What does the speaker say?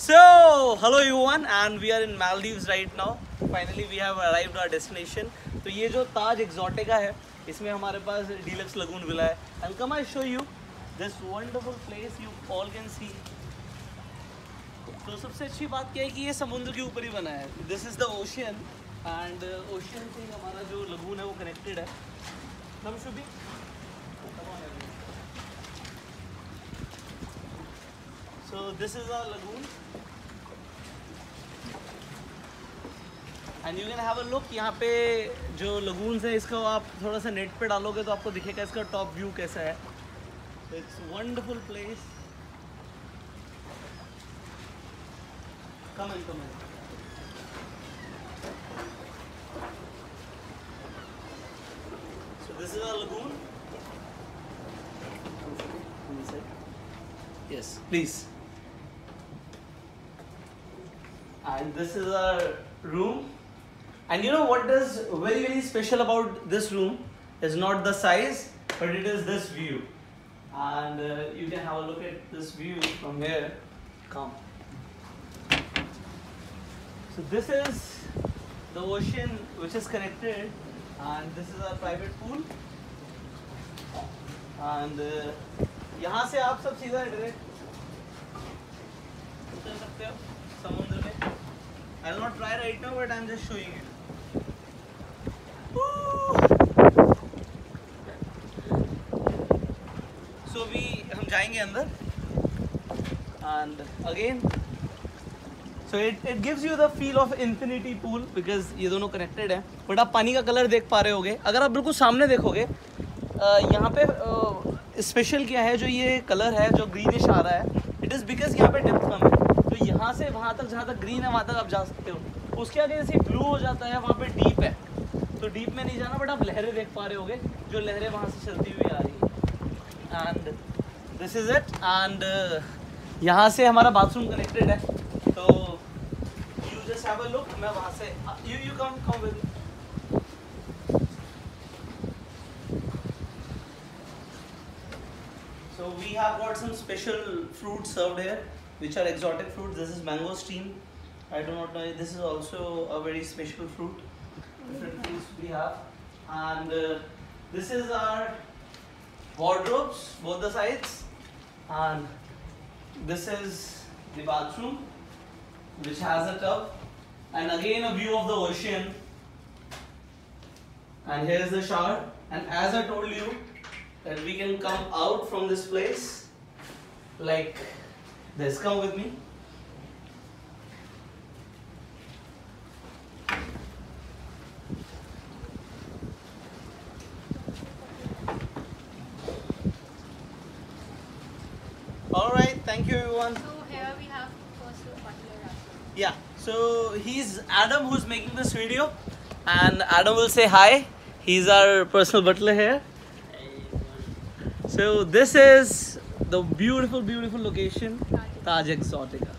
So, hello everyone and we are in Maldives right now. Finally we have arrived our destination. तो ये जो ताज Exotica है इसमें हमारे पास डीलक्स लगून विला है। And come I show you this wonderful place you all can see तो सबसे अच्छी बात क्या है कि ये समुद्र के ऊपर ही बना है। This is the ocean and ocean से हमारा जो लगून है वो कनेक्टेड है। हम So this is our lagoon. And you can have a look यहाँ पे जो लगून्स है इसको आप थोड़ा सा नेट पे डालोगे तो आपको दिखेगा इसका टॉप व्यू कैसा है it's wonderful place come in come So this is our lagoon. Yes, please. And this is our room. And you know what is very very special about this room is not the size, but it is this view. And uh, you can have a look at this view from here. Come. So this is the ocean which is connected, and this is our private pool. And uh, यहाँ से आप सब सीधा direct उतर सकते हो समुद्र में Will not try right now but I am just showing it so हम जाएँगे अंदर। And again so it it gives you the feel of infinity pool because ये दोनों कनेक्टेड है। बट आप पानी का कलर देख पा रहे होगे। अगर आप बिल्कुल सामने देखोगे यहाँ पे स्पेशल क्या है, जो ये कलर है, जो ग्रीनिश आ रहा है इट इज़ बिकॉज़ यहाँ पे तो यहाँ से वहाँ तक जहाँ तक ग्रीन है वहाँ तक आप जा सकते हो। उसके आगे जैसे ब्लू हो जाता है वहाँ पे डीप है। तो डीप में नहीं जाना बट आप लहरें देख पा रहे होगे जो लहरें वहाँ से चलती हुई आ रही है। And this is it and यहाँ से हमारा बाथरूम कनेक्टेड है। तो you just have a look मैं वहाँ से you you come come with So we have got some special fruits served here, which are exotic fruits. This is mango mangosteen. I do not know. This is also a very special fruit. Different fruits we have, and uh, this is our wardrobes, both the sides, and this is the bathroom, which has a tub, and again a view of the ocean. And here is the shower. And as I told you, that we can come out from this place like this. Come with me. All right, thank you everyone. So here we have personal butler. Yeah, so he's Adam who's making this video, and Adam will say hi. He's our personal butler here. So this is the beautiful, beautiful location, Taj Exotica